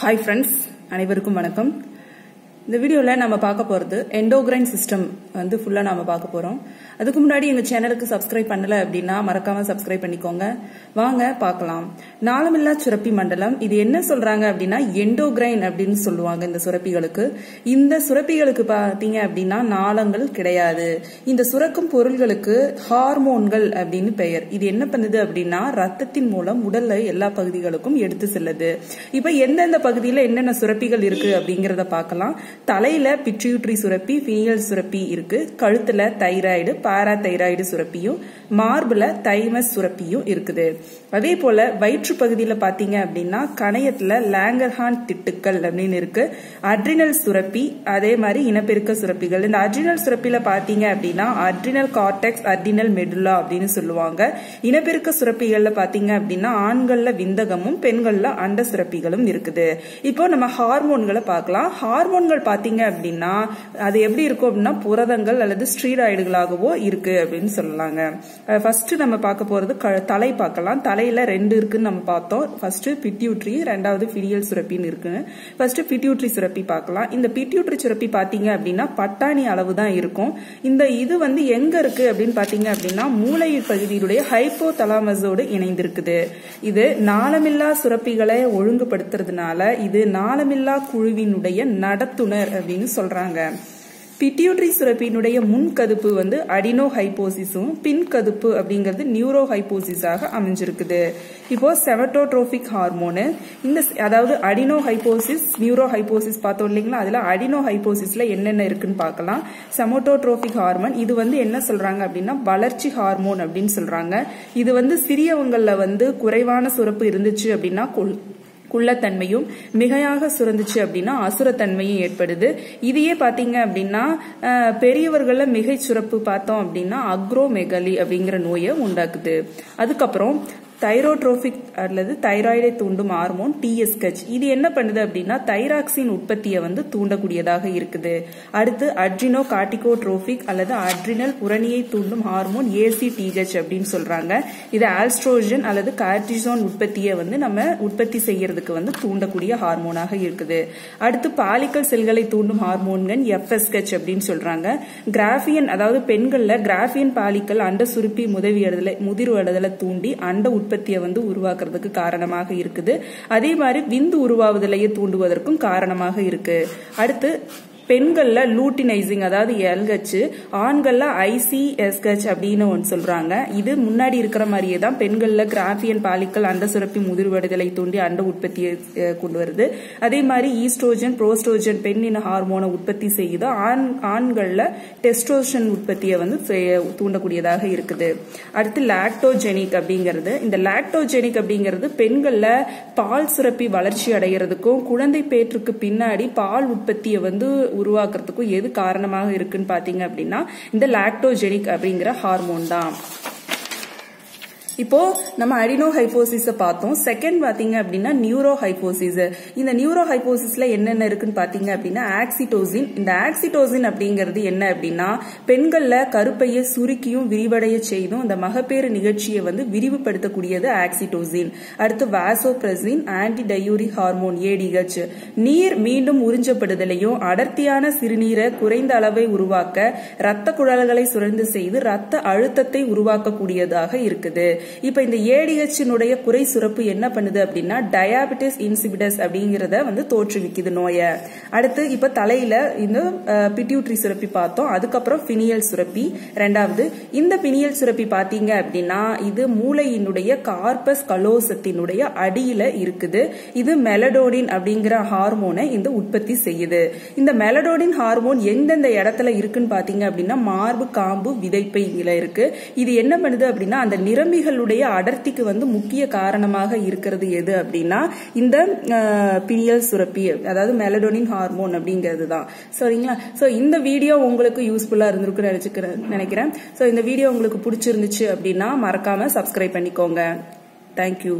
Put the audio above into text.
Hi friends அனைவருக்கும் வணக்கம். இந்த வீடியோவில் நம்ம பார்க்க போகிறது எண்டோகிரைன் சிஸ்டம் வந்து ஃபுல்லாக நாம் பார்க்க போகிறோம் அதுக்கு முன்னாடி எங்கள் சேனலுக்கு சப்ஸ்கிரைப் பண்ணலை அப்படின்னா மறக்காமல் சப்ஸ்கிரைப் பண்ணிக்கோங்க. வாங்க பார்க்கலாம். நாளமில்லா சுரப்பி மண்டலம் இது என்ன சொல்கிறாங்க அப்படின்னா எண்டோகிரைன் அப்படின்னு சொல்லுவாங்க இந்த சுரப்பிகளுக்கு. இந்த சுரப்பிகளுக்கு பார்த்தீங்க அப்படின்னா நாளங்கள் கிடையாது. இந்த சுரக்கும் பொருள்களுக்கு ஹார்மோன்கள் அப்படின்னு பெயர். இது என்ன பண்ணுது அப்படின்னா ரத்தத்தின் மூலம் உடல்ல எல்லா பகுதிகளுக்கும் எடுத்து செல்லுது. இப்போ எந்தெந்த பகுதியில் என்னென்ன சுரப்பிகள் இருக்கு அப்படிங்கிறத பார்க்கலாம். தலையில பிட்ரியூட்ரி சுரப்பி ஃபீனியல் சுரப்பி இருக்கு. கழுத்துல தைராய்டு பாராதைராய்டு சுரப்பியும் மார்புல தைமஸ் சுரப்பியும் இருக்குது. அதே போல வயிற்று பகுதியில பார்த்தீங்க அப்படின்னா கணையத்துல லேங்கர்ஹான் திட்டுக்கள் அப்படின்னு இருக்கு. அட்ரினல் சுரப்பி அதே மாதிரி இனப்பெருக்க சுரப்பிகள். இந்த அட்ரினல் சுரப்பில பாத்தீங்க அப்படின்னா அட்ரினல் கார்டெக்ஸ் அட்ரினல் மெடுலா அப்படின்னு சொல்லுவாங்க. இனப்பெருக்க சுரப்பிகள்ல பாத்தீங்க அப்படின்னா ஆண்கள்ல விந்தகமும் பெண்கள்ல அண்ட சுரப்பிகளும் இருக்குது. இப்போ நம்ம ஹார்மோன்களை பார்க்கலாம். ஹார்மோன்கள் பார்த்தீங்க அப்படின்னா அது எப்படி இருக்கும் அப்படின்னா புரதங்கள் அல்லது ஸ்ட்ரீராய்டுகளாகவோ இருக்கு அப்படின்னு சொல்லலாங்க. ஃபர்ஸ்ட் நம்ம பார்க்க போறது தலை பார்க்கலாம். தலையில ரெண்டு இருக்குன்னு நம்ம பார்த்தோம். ஃபர்ஸ்ட் பிட்யூட்ரி ரெண்டாவது பிடியல் சுரப்பின்னு இருக்குன்னு ஃபர்ஸ்ட் பிட்யூட்ரி சுரப்பி பார்க்கலாம். இந்த பிட்யூட்ரி சுரப்பி பார்த்தீங்க அப்படின்னா பட்டாணி அளவு தான் இருக்கும். இந்த இது வந்து எங்க இருக்கு அப்படின்னு பார்த்தீங்க அப்படின்னா மூளை பகுதியினுடைய ஹைப்போ தலாமஸோடு இணைந்திருக்குது. இது நாளமில்லா சுரப்பிகளை ஒழுங்குபடுத்துறதுனால இது நாளமில்லா குழுவினுடைய நடத்துணர் நடத்துனர் அப்படின்னு சொல்றாங்க. பிட்யூட்ரி சுரப்பியினுடைய முன்கதுப்பு வந்து அடினோ ஹைப்போசிஸும் பின் கதுப்பு அப்படிங்கிறது நியூரோ ஹைப்போசிஸாக அமைஞ்சிருக்குது. இப்போ செவட்டோட்ரோபிக் ஹார்மோனு இந்த அதாவது அடினோ ஹைப்போசிஸ் நியூரோ ஹைப்போசிஸ் பார்த்தோம் இல்லைங்களா? அதில் அடினோ ஹைப்போசிஸ்ல என்னென்ன இருக்குன்னு பார்க்கலாம். செமட்டோட்ரோபிக் ஹார்மோன் இது வந்து என்ன சொல்றாங்க அப்படின்னா வளர்ச்சி ஹார்மோன் அப்படின்னு சொல்றாங்க. இது வந்து சிறியவங்களில் வந்து குறைவான சுரப்பு இருந்துச்சு அப்படின்னா குள்ளத்தன்மையும் மிகையாக சுரந்துச்சு அப்படின்னா அசுரத்தன்மையும் ஏற்படுது. இதையே பாத்தீங்க அப்படின்னா பெரியவர்கள மிகை சுரப்பு பார்த்தோம் அப்படின்னா அக்ரோமெகலி அப்படிங்கிற நோயை உண்டாக்குது. அதுக்கப்புறம் தைரோட்ரோபிக் அல்லது தைராய்டை தூண்டும் ஹார்மோன் டிஎஸ்கச் இது என்ன பண்ணுது அப்படின்னா தைராக்சின் உற்பத்தியை வந்து தூண்டக்கூடியதாக இருக்குது. அடுத்து அட்ரினோ கார்டிகோட்ரோபிக் அல்லது அட்ரினல் புரணியை தூண்டும் ஹார்மோன் ஏசி டிஹெச் அப்படின்னு சொல்றாங்க. இது ஆல்ஸ்ட்ரோஜன் அல்லது கார்டிசோன் உற்பத்தியை வந்து நம்ம உற்பத்தி செய்யறதுக்கு வந்து தூண்டக்கூடிய ஹார்மோனாக இருக்குது. அடுத்து பாலிக்கல் செல்களை தூண்டும் ஹார்மோன்கள் எஃப்எஸ்கச் அப்படின்னு சொல்றாங்க. கிராஃபியன் அதாவது பெண்கள்ல கிராஃபியன் பாலிக்கல் அண்ட சுருப்பி முதிர்வடைதலை முதிர்வடைதலை தூண்டி அண்ட உற்பத்தியை வந்து உருவாக்குறதுக்கு காரணமாக இருக்குது. அதே மாதிரி விந்து உருவாவதிலேயே தூண்டுவதற்கும் காரணமாக இருக்கு. அடுத்து பெண்கள்ல லூட்டினைசிங் அதாவது எல்ஹெச் ஆண்கள்ல ஐசிஎஸ்ஹெச் அப்படின்னு ஒன்று சொல்றாங்க. இது முன்னாடி இருக்கிற மாதிரியே தான் பெண்கள்ல கிராஃபியன் பாலிக்கல் அண்ட சுரப்பி முதிர்வடுதலை தூண்டி அண்ட உற்பத்தியை கொண்டு வருது. அதே மாதிரி ஈஸ்ட்ரோஜன் புரோஸ்ட்ரோஜன் பெண்ணின ஹார்மோனை உற்பத்தி செய்யுது. ஆண் ஆண்கள்ல டெஸ்ட்ரோஷன் உற்பத்தியை வந்து தூண்டக்கூடியதாக இருக்குது. அடுத்து லாக்டோஜெனிக் அப்படிங்கிறது. இந்த லாக்டோஜெனிக் அப்படிங்கிறது பெண்கள்ல பால் சுரப்பி வளர்ச்சி அடைகிறதுக்கும் குழந்தை பேற்றுக்கு பின்னாடி பால் உற்பத்தியை வந்து உருவாக்குறதுக்கும் எது காரணமாக இருக்குன்னு பார்த்தீங்க அப்படின்னா இந்த லாக்டோஜெனிக் அப்படிங்கிற ஹார்மோன் தான். இப்போ நம்ம அடினோ ஹைபோசிஸ பார்த்தோம். செகண்ட் பார்த்தீங்க அப்படின்னா நியூரோ ஹைபோசிஸ் இந்த நியூரோ ஹைபோசிஸ்ல என்னென்ன இருக்குன்னு பாத்தீங்க அப்படின்னா ஆக்சிடோசின் இந்த ஆக்சிடோசின் அப்படிங்கிறது என்ன அப்படின்னா பெண்கள்ல கருப்பையை சுருக்கியும் விரிவடைய செய்தும் இந்த மகப்பேறு நிகழ்ச்சியை வந்து விரிவுபடுத்தக்கூடியது ஆக்சிடோசின் அடுத்து vasopressin anti diuretic hormone ADH நீர் மீண்டும் உறிஞ்சப்படுதலையும் அடர்த்தியான சிறுநீரை குறைந்த அளவை உருவாக்க ரத்த குழல்களை சுரந்து செய்து ரத்த அழுத்தத்தை உருவாக்கக்கூடியதாக இருக்குது. இப்போ இந்த ஏடிஹெச்சினுடைய குறை சுரப்பு என்ன பண்ணுது அப்படின்னா டயாபிட்டிஸ் இன்சிபிடஸ் அப்படிங்கிறத வந்து தோற்றுவிக்குது நோயை. அடுத்து இப்போ தலையில இந்த பிட்யூட்ரி சுரப்பி பார்த்தோம். அதுக்கப்புறம் பினியல் சுரப்பி. ரெண்டாவது இந்த பினியல் சுரப்பி பார்த்தீங்க அப்படின்னா இது மூளையினுடைய கார்பஸ் கலோசத்தினுடைய அடியில இருக்குது. இது மெலடோடின் அப்படிங்கிற ஹார்மோனை இந்த உற்பத்தி செய்யுது. இந்த மெலடோடின் ஹார்மோன் எந்தெந்த இடத்துல இருக்குன்னு பார்த்தீங்க அப்படின்னா மார்பு காம்பு விதைப்பையில இருக்கு. இது என்ன பண்ணுது அப்படின்னா அந்த நிரம்பிகள் செல்களுடைய அடர்த்திக்கு வந்து முக்கிய காரணமாக இருக்கிறது எது அப்படின்னா இந்த பினியல் சுரப்பி அதாவது மெலடோனின் ஹார்மோன் அப்படிங்கிறது தான் சரிங்களா? ஸோ இந்த வீடியோ உங்களுக்கு யூஸ்ஃபுல்லாக இருந்திருக்கு நினைச்சுக்கிறேன் நினைக்கிறேன். ஸோ இந்த வீடியோ உங்களுக்கு பிடிச்சிருந்துச்சு அப்படின்னா மறக்காம சப்ஸ்கிரைப் பண்ணிக்கோங்க. தேங்க்யூ